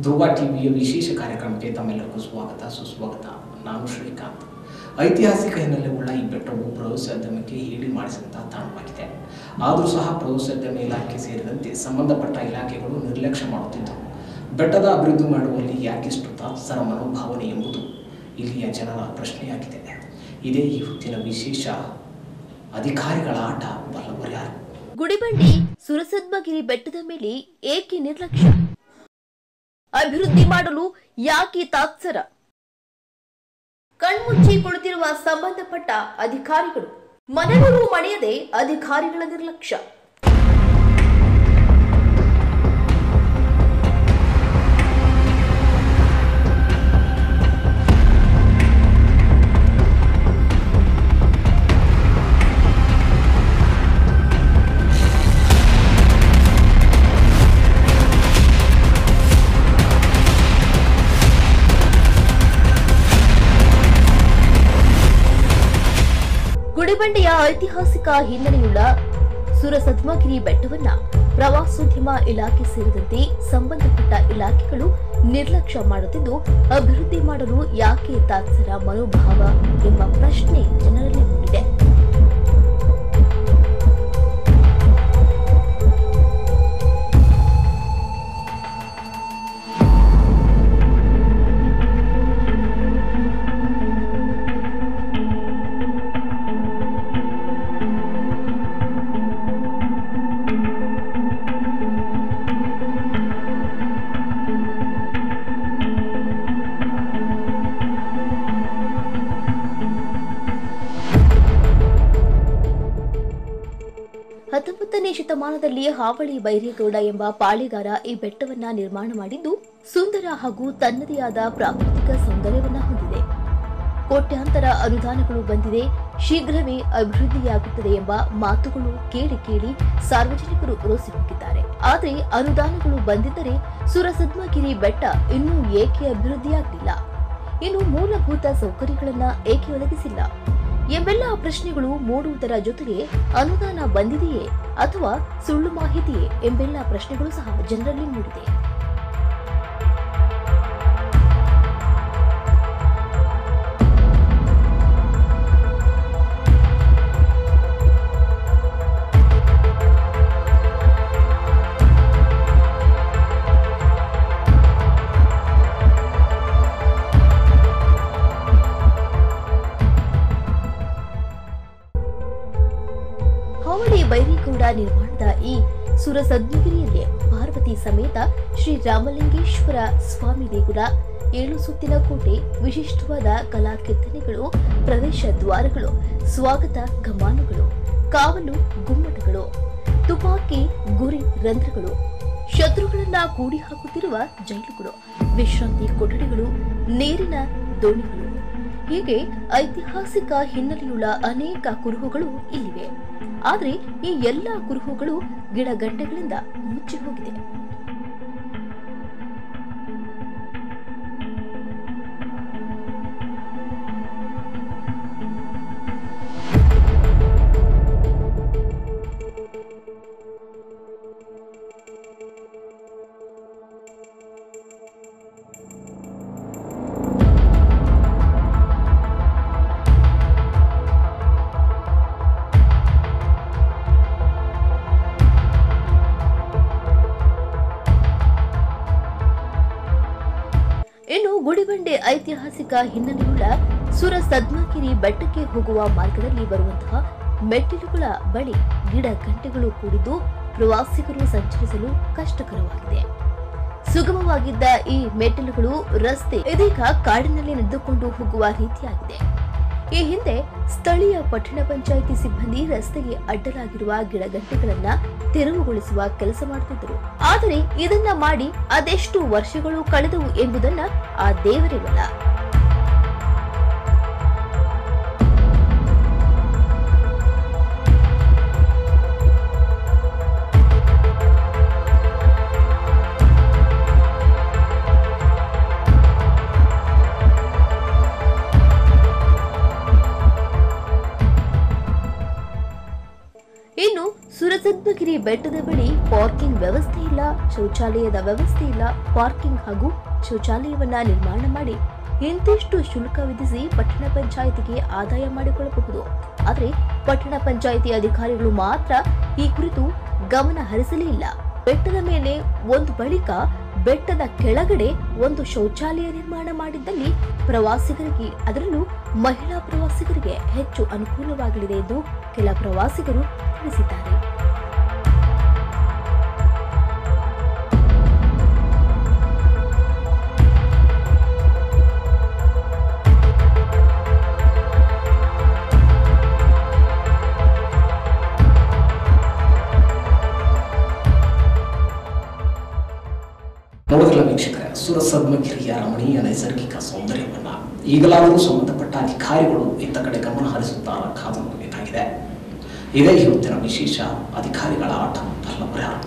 ಧ್ರುವ ಟಿವಿಯ ವಿಶೇಷ ಕಾರ್ಯಕ್ರಮಕ್ಕೆ ತಮ್ಮೆಲ್ಲರಿಗೂ ಸ್ವಾಗತ, ಸುಸ್ವಾಗತ. ನಾನು ಶ್ರೀಕಾಂತ್. ಐತಿಹಾಸಿಕ ಹಿನ್ನೆಲೆಯುಳ್ಳ ಈ ಬೆಟ್ಟವು ಪ್ರವಾಸೋದ್ಯಮಕ್ಕೆ ಹೇಳಿ ಮಾಡಿಸಿದಂತಹ ತಾಣವಾಗಿದೆ. ಆದರೂ ಸಹ ಪ್ರವಾಸೋದ್ಯಮ ಇಲಾಖೆ ಸೇರಿದಂತೆ ಸಂಬಂಧಪಟ್ಟ ಇಲಾಖೆಗಳು ನಿರ್ಲಕ್ಷ್ಯ ಮಾಡುತ್ತಿದ್ದವು. ಬೆಟ್ಟದ ಅಭಿವೃದ್ಧಿ ಮಾಡುವಲ್ಲಿ ಯಾಕಿಷ್ಟು ತಾತ್ಸರ ಮನೋಭಾವನೆ ಎಂಬುದು ಇಲ್ಲಿಯ ಜನರ ಪ್ರಶ್ನೆಯಾಗಿದೆ. ಇದೇ ಈ ಹೊತ್ತಿನ ವಿಶೇಷ ಅಧಿಕಾರಿಗಳ ಆಟ ಬಲ್ಲವರ್ಯಾರು ಗುಡಿಬಂಡಿ ಸುರಸದ್ಮಗಿರಿ ಬೆಟ್ಟದ ಮೇಲೆ ಏಕೆ ನಿರ್ಲಕ್ಷ್ಯ? ಅಭಿವೃದ್ಧಿ ಮಾಡಲು ಯಾಕೆ ತಾತ್ಸರ? ಕಣ್ಮುಚ್ಚಿ ಕುಳಿತಿರುವ ಸಂಬಂಧಪಟ್ಟ ಅಧಿಕಾರಿಗಳು ಮನೆಗಳು ಮಣಿಯದೆ ಅಧಿಕಾರಿಗಳ ನಿರ್ಲಕ್ಷ್ಯ. ಐತಿಹಾಸಿಕ ಹಿನ್ನೆಲೆಯುಳ್ಳ ಸುರಸದ್ಮಗಿರಿ ಬೆಟ್ಟವನ್ನ ಪ್ರವಾಸೋದ್ಯಮ ಇಲಾಖೆ ಸೇರಿದಂತೆ ಸಂಬಂಧಪಟ್ಟ ಇಲಾಖೆಗಳು ನಿರ್ಲಕ್ಷ್ಯ ಮಾಡುತ್ತಿದ್ದು, ಅಭಿವೃದ್ಧಿ ಮಾಡಲು ಯಾಕೆ ತಾತ್ಸರ ಮನೋಭಾವ ಎಂಬ ಪ್ರಶ್ನೆ ಜನರಲ್ಲಿ ಶತಮಾನದಲ್ಲಿ ಹಾವಳಿ ಬೈರೇಗೌಡ ಎಂಬ ಪಾಳಿಗಾರ ಈ ಬೆಟ್ಟವನ್ನ ನಿರ್ಮಾಣ ಮಾಡಿದ್ದು ಸುಂದರ ಹಾಗೂ ತನ್ನದೇ ಆದ ಪ್ರಾಕೃತಿಕ ಸೌಂದರ್ಯವನ್ನ ಹೊಂದಿದೆ. ಕೋಟ್ಯಾಂತರ ಅನುದಾನಗಳು ಬಂದಿದೆ. ಶೀಘ್ರವೇ ಅಭಿವೃದ್ಧಿಯಾಗುತ್ತದೆ ಎಂಬ ಮಾತುಗಳು ಕೇಳಿ ಕೇಳಿ ಸಾರ್ವಜನಿಕರು ರೋಸಿ ಹೋಗಿದ್ದಾರೆ ಆದರೆ ಅನುದಾನಗಳು ಬಂದಿದ್ದರೆ ಸುರಸದ್ಮಗಿರಿ ಬೆಟ್ಟ ಇನ್ನೂ ಏಕೆ ಅಭಿವೃದ್ಧಿಯಾಗಲಿಲ್ಲ? ಇನ್ನು ಮೂಲಭೂತ ಸೌಕರ್ಯಗಳನ್ನ ಏಕೆ ಒದಗಿಸಿಲ್ಲ? ಎಂಬೆಲ್ಲ ಪ್ರಶ್ನೆಗಳು ಮೂಡುವುದರ ಜೊತೆಗೆ ಅನುದಾನ ಬಂದಿದೆಯೇ ಅಥವಾ ಸುಳ್ಳು ಮಾಹಿತಿಯೇ ಎಂಬೆಲ್ಲ ಪ್ರಶ್ನೆಗಳು ಸಹ ಜನರಲ್ಲಿ ಮೂಡಿದೆ. ನಿರ್ಮಾಣದ ಈ ಸುರಸದ್ನಗಿರಿಯಲ್ಲಿ ಪಾರ್ವತಿ ಸಮೇತ ಶ್ರೀ ರಾಮಲಿಂಗೇಶ್ವರ ಸ್ವಾಮಿ ದೇಗುಲ, ಏಳು ಸುತ್ತಿನ ಕೋಟೆ, ವಿಶಿಷ್ಟವಾದ ಕಲಾ ಕೆತ್ತನೆಗಳು ಪ್ರವೇಶ ದ್ವಾರಗಳು, ಸ್ವಾಗತ ಕಮಾನುಗಳು ಕಾವಲು ಗುಮ್ಮಟಗಳು, ತುಪಾಕಿ ಗುರಿ ರಂಧ್ರಗಳು, ಶತ್ರುಗಳನ್ನ ಕೂಡಿ ಹಾಕುತ್ತಿರುವ ಜೈಲುಗಳು, ವಿಶ್ರಾಂತಿ ಕೊಠಡಿಗಳು, ನೀರಿನ ದೋಣಿಗಳು. ಹೀಗೆ ಐತಿಹಾಸಿಕ ಹಿನ್ನೆಲೆಯುಳ್ಳ ಅನೇಕ ಕುರುಹುಗಳು ಇಲ್ಲಿವೆ. ಆದರೆ ಈ ಎಲ್ಲ ಕುರುಹುಗಳು ಗಿಡಗಂಟೆಗಳಿಂದ ಮುಚ್ಚಿ ಹೋಗಿದೆ. ಇನ್ನು ಗುಡಿಬಂಡೆ ಐತಿಹಾಸಿಕ ಹಿನ್ನೆಲೆಯುಳ್ಳ ಸುರ ಸದ್ಮಗಿರಿ ಬೆಟ್ಟಕ್ಕೆ ಹೋಗುವ ಮಾರ್ಗದಲ್ಲಿ ಬರುವಂತಹ ಮೆಟ್ಟಿಲುಗಳ ಬಳಿ ಗಿಡ ಗಂಟೆಗಳು ಕೂಡಿದ್ದು ಪ್ರವಾಸಿಗರು ಸಂಚರಿಸಲು ಕಷ್ಟಕರವಾಗಿದೆ. ಸುಗಮವಾಗಿದ್ದ ಈ ಮೆಟ್ಟಿಲುಗಳು ರಸ್ತೆ ಇದೀಗ ಕಾಡಿನಲ್ಲಿ ನಡೆದುಕೊಂಡು ಹೋಗುವ ರೀತಿಯಾಗಿದೆ. ಈ ಹಿಂದೆ ಸ್ಥಳೀಯ ಪಟ್ಟಣ ಪಂಚಾಯಿತಿ ಸಿಬ್ಬಂದಿ ರಸ್ತೆಗೆ ಅಡ್ಡಲಾಗಿರುವ ಗಿಡಗಂಟೆಗಳನ್ನ ತೆರವುಗೊಳಿಸುವ ಕೆಲಸ ಮಾಡುತ್ತಿದ್ದರು ಆದರೆ ಇದನ್ನ ಮಾಡಿ ಅದೆಷ್ಟು ವರ್ಷಗಳು ಕಳೆದವು ಎಂಬುದನ್ನ ಆ ದೇವರೇ ಸುರಸದ್ಮಗಿರಿ ಬೆಟ್ಟದ ಬಳಿ ಪಾರ್ಕಿಂಗ್ ವ್ಯವಸ್ಥೆ ಇಲ್ಲ, ಶೌಚಾಲಯದ ವ್ಯವಸ್ಥೆ ಇಲ್ಲ. ಪಾರ್ಕಿಂಗ್ ಹಾಗೂ ಶೌಚಾಲಯವನ್ನ ನಿರ್ಮಾಣ ಮಾಡಿ ಇಂತಿಷ್ಟು ಶುಲ್ಕ ವಿಧಿಸಿ ಪಟ್ಟಣ ಪಂಚಾಯಿತಿಗೆ ಆದಾಯ ಮಾಡಿಕೊಳ್ಳಬಹುದು. ಆದರೆ ಪಟ್ಟಣ ಪಂಚಾಯಿತಿ ಅಧಿಕಾರಿಗಳು ಮಾತ್ರ ಈ ಕುರಿತು ಗಮನ ಹರಿಸಲೇ ಇಲ್ಲ ಬೆಟ್ಟದ ಮೇಲೆ ಒಂದು ಬಳಿಕ ಬೆಟ್ಟದ ಕೆಳಗಡೆ ಒಂದು ಶೌಚಾಲಯ ನಿರ್ಮಾಣ ಮಾಡಿದ್ದಲ್ಲಿ ಪ್ರವಾಸಿಗರಿಗೆ, ಅದರಲ್ಲೂ ಮಹಿಳಾ ಪ್ರವಾಸಿಗರಿಗೆ ಹೆಚ್ಚು ಅನುಕೂಲವಾಗಲಿದೆ ಎಂದು ಕೆಲ ಪ್ರವಾಸಿಗರು ತಿಳಿಸಿದ್ದಾರೆ. ಸುರಸದ್ಮಗಿರಿಯ ರಮಣೀಯ ನೈಸರ್ಗಿಕ ಸೌಂದರ್ಯವನ್ನ ಈಗಲಾದರೂ ಸಂಬಂಧಪಟ್ಟ ಅಧಿಕಾರಿಗಳು ಇತ್ತ ಕಡೆ ಗಮನ ಹರಿಸುತ್ತಾರ ಕಾದು ನೋಡಬೇಕಾಗಿದೆ. ಇದೇ ಇವತ್ತಿನ ವಿಶೇಷ ಅಧಿಕಾರಿಗಳ ಆಟ ಬಲ್ಲವರ್ಯಾರು